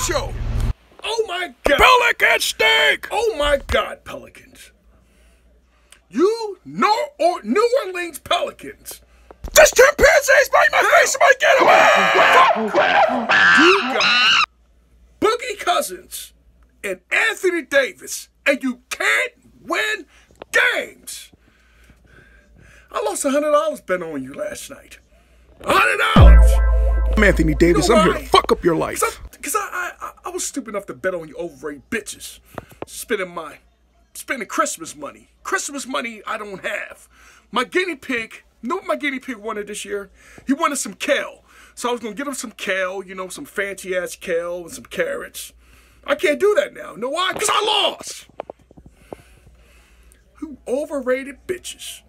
Show. Oh my god. Pelican steak. Oh my god, Pelicans. You New, or New Orleans Pelicans. This chimpanzee's made my face my getaway. You Boogie Cousins and Anthony Davis, and you can't win games. I lost a hundred dollars bet on you last night. A hundred dollars. I'm Anthony Davis. You know I'm here to fuck up your life. Because I, I, I, I was stupid enough to bet on you overrated bitches. Spending my, spending Christmas money. Christmas money I don't have. My guinea pig, you know what my guinea pig wanted this year? He wanted some kale. So I was going to get him some kale, you know, some fancy ass kale and some carrots. I can't do that now. You know why? Because I lost. Who overrated bitches.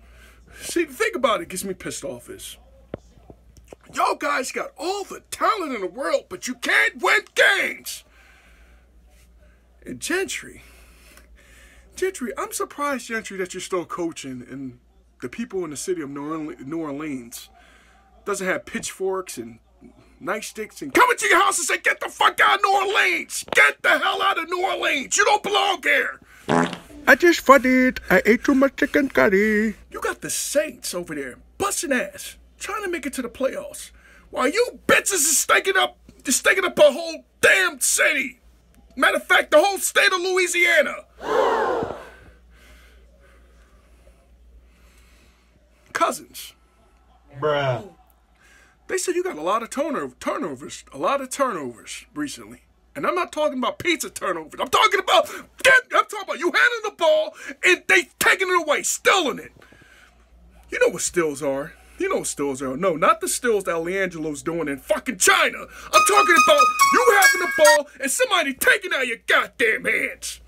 See, the thing about it gets me pissed off is Y'all guys got all the talent in the world, but you can't win games. And Gentry, Gentry, I'm surprised, Gentry, that you're still coaching and the people in the city of New Orleans, doesn't have pitchforks and nightsticks and come into your house and say, get the fuck out of New Orleans. Get the hell out of New Orleans. You don't belong here. I just farted. I ate too much chicken curry. You got the Saints over there busting ass, trying to make it to the playoffs, while you bitches is stinking up, is stinking up a whole damn city. Matter of fact, the whole state of Louisiana. Cousins, Bruh. they said you got a lot of turnover, turnovers, a lot of turnovers recently. And I'm not talking about pizza turnovers. I'm talking about get, I'm talking about you handing the ball and they taking it away, stealing it. You know what stills are. You know what stills are. No, not the stills that LiAngelo's doing in fucking China. I'm talking about you having the ball and somebody taking out your goddamn hands.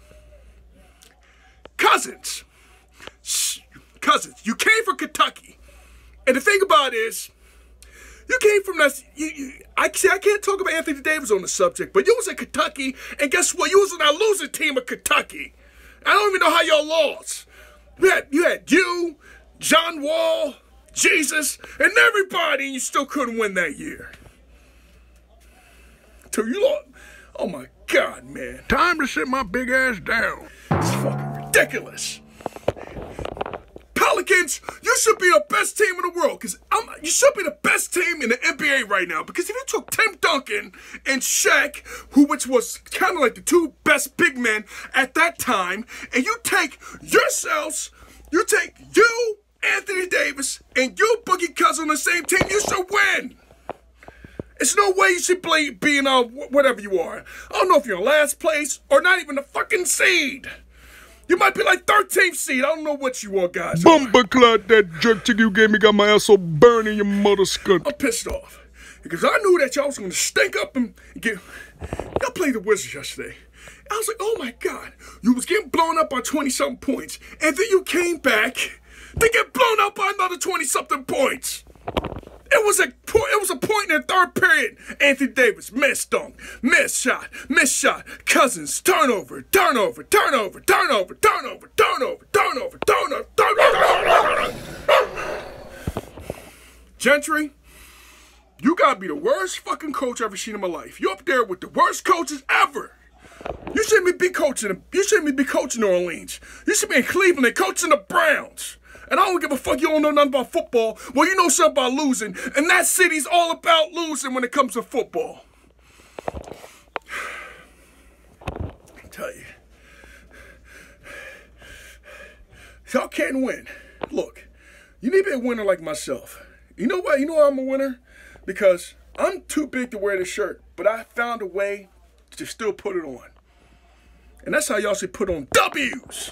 Cousins. Shh. Cousins, you came from Kentucky. And the thing about it is, you came from that. You, you, I see. I can't talk about Anthony Davis on the subject, but you was in Kentucky, and guess what? You was on that losing team of Kentucky. I don't even know how y'all lost. You had you had you, John Wall, Jesus, and everybody, and you still couldn't win that year. Till you lost. Oh my God, man, Time to sit my big ass down. it's fucking ridiculous. Pelicans, you should be the best team in the world. Cause I'm, you should be the best team in the NBA right now. Because if you took Tim Duncan and Shaq, who which was kind of like the two best big men at that time, and you take yourselves, you take you, Anthony Davis, and you, Boogie Cousins on the same team, you should win. It's no way you should play being uh whatever you are. I don't know if you're last place or not even the fucking seed. You might be like 13th seed. I don't know what you are, guys. Bumperclad, that jerk chick you gave me got my ass so burning your mother skunk. I'm pissed off because I knew that y'all was gonna stink up and get. Y'all played the Wizards yesterday. I was like, oh my god, you was getting blown up by 20 something points, and then you came back to get blown up by another 20 something points. It was a it was a point in the third period. Anthony Davis missed dunk, missed shot, missed shot. Cousins turnover, turnover, turnover, turnover, turnover, turnover, turnover, turnover, turnover. Gentry, you gotta be the worst fucking coach I've ever seen in my life. You up there with the worst coaches ever. You shouldn't be coaching. You shouldn't be coaching New Orleans. You should be in Cleveland and coaching the Browns. And I don't give a fuck. You don't know nothing about football. Well, you know something about losing, and that city's all about losing when it comes to football. I tell you, y'all can't win. Look, you need to be a winner like myself. You know what? You know why I'm a winner? Because I'm too big to wear this shirt, but I found a way to still put it on. And that's how y'all should put on W's.